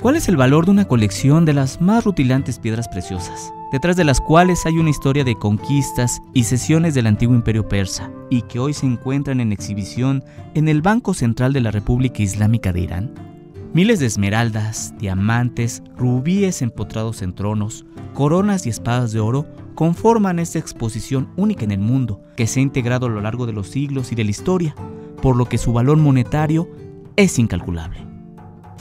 ¿Cuál es el valor de una colección de las más rutilantes piedras preciosas, detrás de las cuales hay una historia de conquistas y sesiones del antiguo imperio persa, y que hoy se encuentran en exhibición en el Banco Central de la República Islámica de Irán? Miles de esmeraldas, diamantes, rubíes empotrados en tronos, coronas y espadas de oro conforman esta exposición única en el mundo, que se ha integrado a lo largo de los siglos y de la historia, por lo que su valor monetario es incalculable.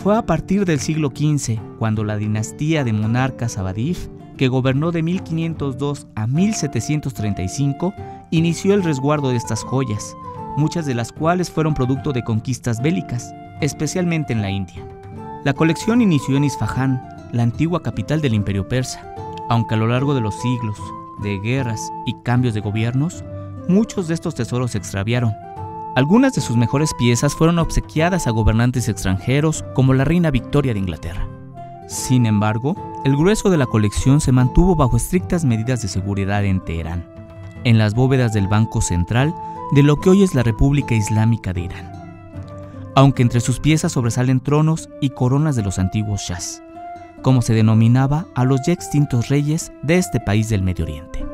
Fue a partir del siglo XV cuando la dinastía de monarcas Abadif, que gobernó de 1502 a 1735, inició el resguardo de estas joyas, muchas de las cuales fueron producto de conquistas bélicas, especialmente en la India. La colección inició en Isfahán, la antigua capital del imperio persa, aunque a lo largo de los siglos, de guerras y cambios de gobiernos, muchos de estos tesoros se extraviaron algunas de sus mejores piezas fueron obsequiadas a gobernantes extranjeros como la reina Victoria de Inglaterra. Sin embargo, el grueso de la colección se mantuvo bajo estrictas medidas de seguridad en Teherán, en las bóvedas del Banco Central de lo que hoy es la República Islámica de Irán. Aunque entre sus piezas sobresalen tronos y coronas de los antiguos shahs, como se denominaba a los ya extintos reyes de este país del Medio Oriente.